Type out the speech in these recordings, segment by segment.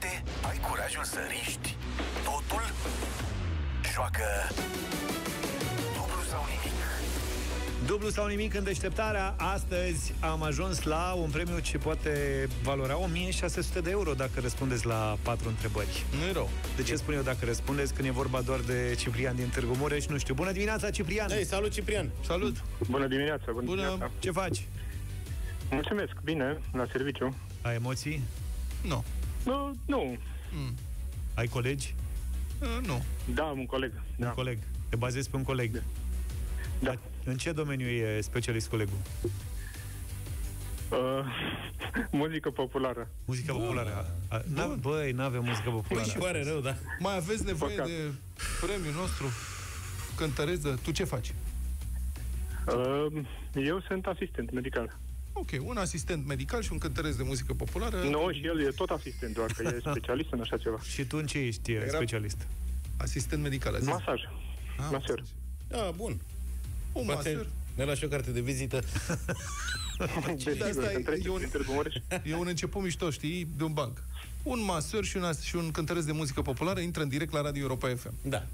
Poate ai curajul să riști totul? Joacă dublu sau nimic. Dublu sau nimic în deșteptarea. Astăzi am ajuns la un premiu ce poate valora 1600 de euro dacă răspundeți la patru întrebări. Nu e rău. De ce spun eu dacă răspundeți când e vorba doar de Ciprian din Târgu Mureș? Nu știu. Bună dimineața, Ciprian! Ei, salut Ciprian! Salut! Bună dimineața, bună, Bună. dimineața. Ce faci? Mulțumesc, bine, la serviciu. Ai emoții? Nu. Nu, nu, Ai colegi? Uh, nu. da, am un coleg. Da. Da. Un coleg. Te bazezi pe un coleg. Da. În ce domeniu e specialist colegul? Uh, muzică populară. Muzica populară. A, n băi, n-avem muzică populară. Păi și pare rău, da. Mai aveți nevoie Păcat. de premiul nostru? Cântăreză. Tu ce faci? Uh, eu sunt asistent medical. Ok, un asistent medical și un cântăresc de muzică populară. Nu, și el e tot asistent, doar că e specialist în așa ceva. Și tu în ce ești Era... specialist? Asistent medical, a zis. Masaj. Ah, Maseur. Ah, bun. Un Poate maser. ne lași o carte de vizită. Desigur, asta e- când treci e un- prin Târgu Mureș. E un început mișto, știi, de un banc. Un maseur și un, as- și un cântăresc de muzică populară intră în direct la Radio Europa FM. Da.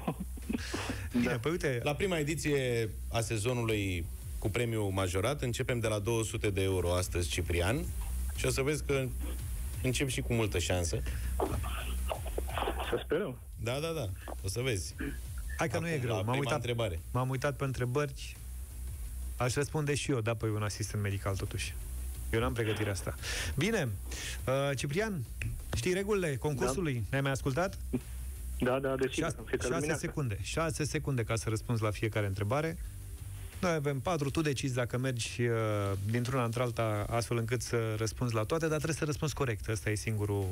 Bine, păi uite, La prima ediție a sezonului cu premiu majorat, începem de la 200 de euro astăzi, Ciprian, și o să vezi că încep și cu multă șansă. Să sperăm. Da, da, da. O să vezi. hai că nu e Acum, greu. la M-am prima uitat, întrebare. m-am uitat pe întrebări. Aș răspunde și eu, da, pe un asistent medical totuși. Eu n-am pregătirea asta. Bine, uh, Ciprian, știi regulile concursului? Da. Ne-ai mai ascultat? Da, da, desigur. 6, în fiecare 6 dimineață. secunde. 6 secunde ca să răspunzi la fiecare întrebare. Noi avem patru, tu decizi dacă mergi uh, dintr-una într-alta astfel încât să răspunzi la toate, dar trebuie să răspunzi corect. Ăsta e singurul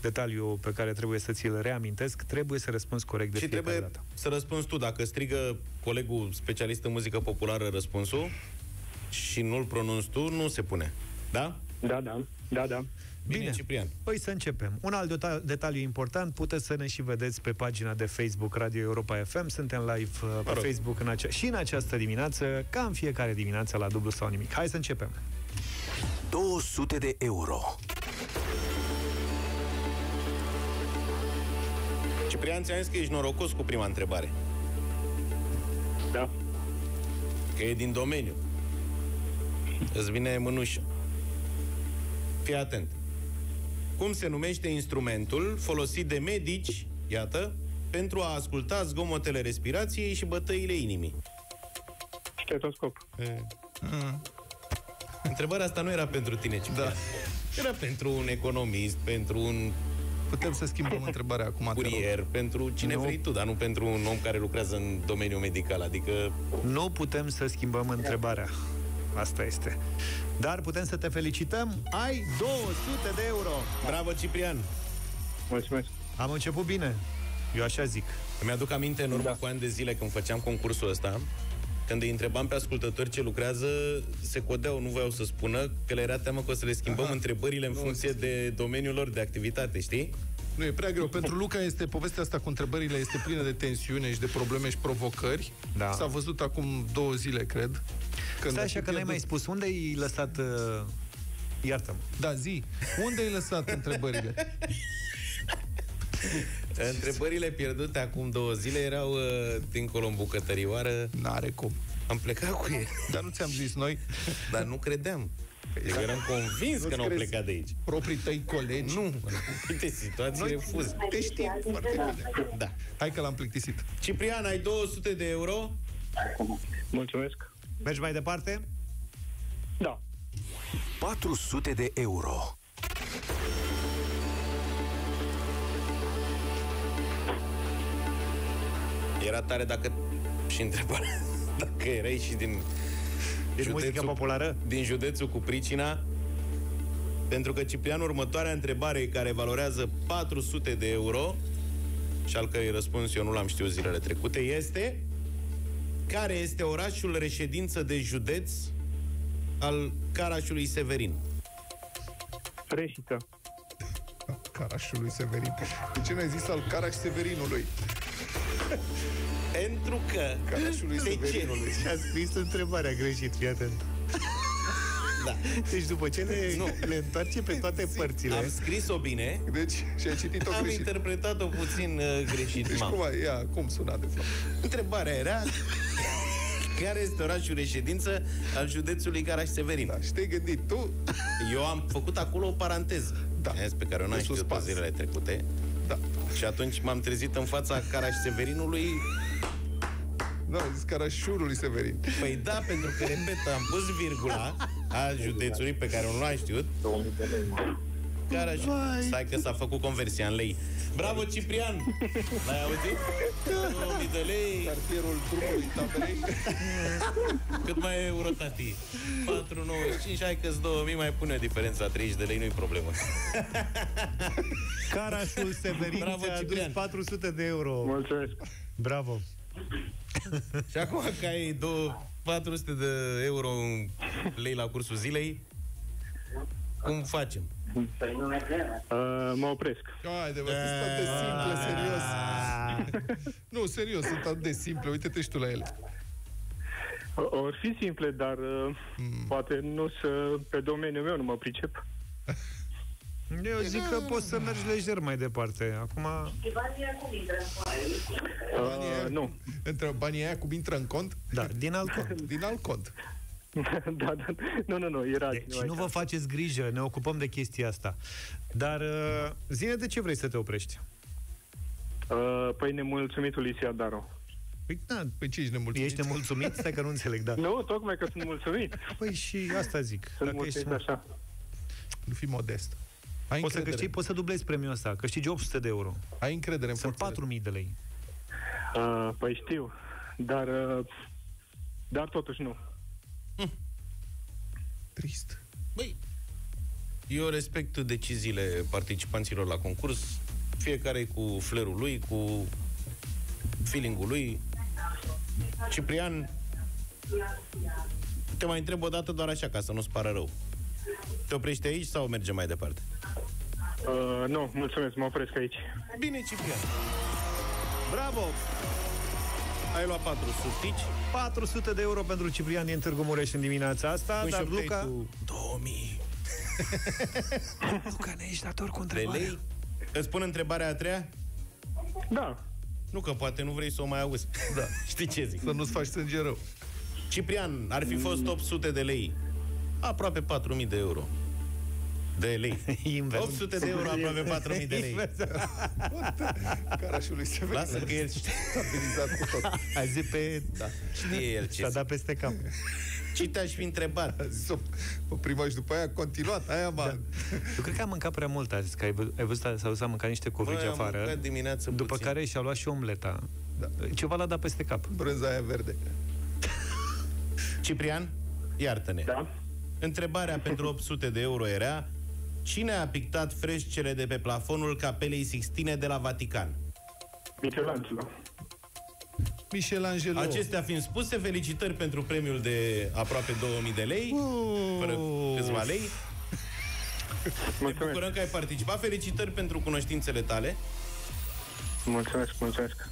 detaliu pe care trebuie să ți-l reamintesc. Trebuie să răspunzi corect de și fiecare trebuie dată. să răspunzi tu. Dacă strigă colegul specialist în muzică populară răspunsul și nu-l pronunți tu, nu se pune. Da? Da, da, da, da. Bine, Bine. Ciprian. Păi să începem. Un alt deta- detaliu important, puteți să ne și vedeți pe pagina de Facebook Radio Europa FM. Suntem live uh, pe rog. Facebook în ace- și în această dimineață, ca în fiecare dimineață la dublu sau nimic. Hai să începem. 200 de euro. Ciprian, ți-am zis că ești norocos cu prima întrebare. Da. Că e din domeniu. Îți vine mânușă. Fii atent. Cum se numește instrumentul folosit de medici, iată, pentru a asculta zgomotele respirației și bătăile inimii? Stetoscop. Întrebarea asta nu era pentru tine, Ciprian. Da. Era pentru un economist, pentru un Putem să schimbăm întrebarea acum, te rog. curier, pentru cine Nu. vrei tu, dar nu pentru un om care lucrează în domeniul medical. Adică, Nu putem să schimbăm întrebarea. Asta este. Dar putem să te felicităm. Ai 200 de euro. bravo, Ciprian! Mulțumesc. Am început bine. Eu așa zic. Îmi aduc aminte în urmă da. cu ani de zile când făceam concursul ăsta, când îi întrebam pe ascultători ce lucrează, se codeau, nu voiau să spună că le era teamă că o să le schimbăm Aha. întrebările în funcție de domeniul lor de activitate, știi? Nu, e prea greu. Pentru Luca este povestea asta cu întrebările este plină de tensiune și de probleme și provocări. Da. S-a văzut acum două zile, cred. Când Stai a așa și că n-ai pierdut- mai spus. Unde ai lăsat... Uh... Iartă-mă. Da, zi. Unde ai lăsat întrebările? Întrebările pierdute acum două zile erau uh, dincolo în bucătărioară. N-are cum. Am plecat cu ele, Dar nu ți-am zis noi, dar nu credeam. Eu eram convins că Nu-ți n-au crezi? plecat de aici. proprii tăi colegi. Nu, uite, situații refuz. Te știm foarte bine. Da. Hai că l-am plictisit. Ciprian, ai 200 de euro? Mulțumesc. Mergi mai departe? Da. 400 de euro. Era tare dacă și întrebarea dacă erai și din Din muzică populară? din județul cu pricina pentru că Ciprian următoarea întrebare care valorează 400 de euro și al cărei răspuns eu nu l-am știut zilele trecute este care este orașul reședință de județ al Carașului Severin? Reșiță. Carașului Severin. De ce n-ai zis al Caraș Severinului? Pentru că Carașului de ce? Severinului. A scris întrebarea greșit, fii atent. Da. Deci după ce le, Nu. le întoarce pe toate părțile... Am scris-o bine, Deci, și ai citit-o am greșit. interpretat-o puțin uh, greșit. Deci Mam. cum, a- ia, cum suna de fapt? Întrebarea era care este orașul reședință al județului Caraș-Severin. Da, și te-ai gândit tu, Eu am făcut acolo o paranteză Da. pe care eu n-am De știut pe suspans. zilele trecute. da, Și atunci m-am trezit în fața Caraș-Severinului da, ai zis Carașurului Severin. Păi da, pentru că, repet, am pus virgula a județului pe care nu l-am știut. Caraș... Stai că s-a făcut conversia în lei. Bravo, Ciprian! L-ai auzit? 2000 de lei. Cartierul drumului taberei. Cât mai e euro, tati? 4,95, hai că-ți 2000, mai pune diferența 30 de lei, nu-i problemă. Carașul Severin Bravo, ți-a adus Ciprian. 400 de euro. Mulțumesc. Bravo. Și acum că ai două, 400 de euro în lei la cursul zilei, cum facem? Uh, mă opresc. Hai de sunt atât de simple, serios. Nu, serios, sunt atât de simple. Uite-te și tu la ele. O- Or fi simple, dar uh, poate nu să, pe domeniul meu nu mă pricep. Eu zic că poți să mergi lejer mai departe. Acum, Uh, nu. Între banii aia cum intră în cont? da, din alt cont. Din alt cont. da, da. Nu, nu, nu, era Deci altcineva nu vă aici. faceți grijă, ne ocupăm de chestia asta. Dar uh, zine de ce vrei să te oprești? Uh, păi nemulțumitul Isia Daro. Păi, da, Păi ce ești nemulțumit? ești nemulțumit? Stai că nu înțeleg, da. Nu, tocmai că sunt mulțumit. Păi și asta zic. Sunt Dacă ești, mulțumit așa. Nu fi modest. Ai poți să încredere. câștigi, poți să dublezi premiul ăsta. Câștigi 800 de euro. Ai încredere în Sunt forțele. 4000 de lei. Uh, păi știu, dar, uh, dar totuși nu. Trist. Băi, eu respect deciziile participanților la concurs, fiecare cu flerul lui, cu feeling-ul lui. Ciprian, te mai întreb o dată doar așa, ca să nu-ți pară rău. Te oprești aici sau mergem mai departe? Uh, nu, mulțumesc, mă opresc aici. Bine, Ciprian. Bravo! Ai luat 400 tici, 400 de euro pentru Ciprian din Târgu Mureș în dimineața asta, pui dar șoptei Luca... cu 2000 Luca, ne ești dator cu de lei. Îți pun întrebarea a treia? Da, Nu, că poate nu vrei să o mai auzi. Da. Știi ce zic? Să nu-ți faci sânge rău. Ciprian, ar fi fost 800 de lei. Aproape 4000 de euro. De lei. Invers. 800 de euro, aproape 4000 de lei. Carașului Severin. Lasă că el știe, Stabilizat cu tot. A zis pe... Da. știe el ce S-a dat peste cap. Ce te-aș fi întrebat? A zis-o o prima și după aia a continuat. Aia m-a... Da. Eu cred că am mâncat prea mult azi, că ai, vă- ai văzut, s-a dus a mâncat niște covrigi Băi, am afară, mâncat dimineață după puțin. care și-a luat și omleta. Da. Ceva l-a dat peste cap. Brânza aia verde. Ciprian, iartă-ne. da. Întrebarea pentru 800 de euro era Cine a pictat frescele de pe plafonul capelei Sixtine de la Vatican? Michelangelo. Michelangelo. Acestea fiind spuse, felicitări pentru premiul de aproape 2000 de lei, fără câțiva lei. Ne Mulțumesc, bucurăm că ai participat. Felicitări pentru cunoștințele tale. mulțumesc, mulțumesc.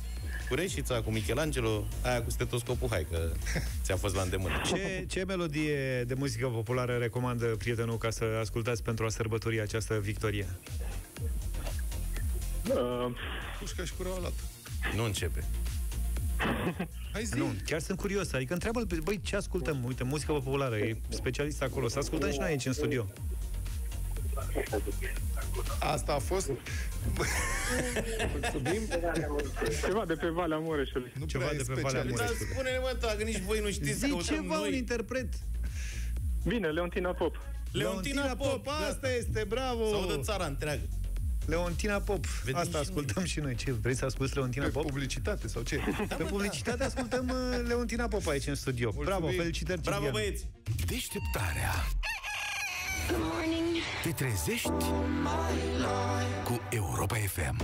Cu reșița, cu Michelangelo, aia cu stetoscopul, hai că ți-a fost la îndemână. Ce, ce melodie de muzică populară recomandă prietenul ca să ascultați pentru a sărbători această victorie? Uh, Pușca și cureaua lată. Nu începe. Hai zi. Nu, chiar sunt curios. Adică întreabă băi, ce ascultăm? Uite, muzică populară, e specialist acolo. Să ascultăm și noi aici în studio. Asta a fost. Mulțumim. ceva de pe Valea Mureșului. Nu Ceva prea e de pe Valea specialist. Dar Mureșului. spune-ne, mă, ta, că nici voi nu știți, Zi căutăm ceva, un noi. interpret. Bine, Leontina Pop. Leontina Pop, asta este, bravo! Sau de țara întreagă. Leontina Pop. Vedem Asta și ascultăm și noi. Ce, vrei să asculti Leontina Pe Pop? publicitate sau ce? Pe publicitate ascultăm uh, Leontina Pop aici în studio. Mulțumim. Bravo, felicitări, Bravo, Ciprian. băieți! Deșteptarea. Good morning. Te trezești cu Europa FM.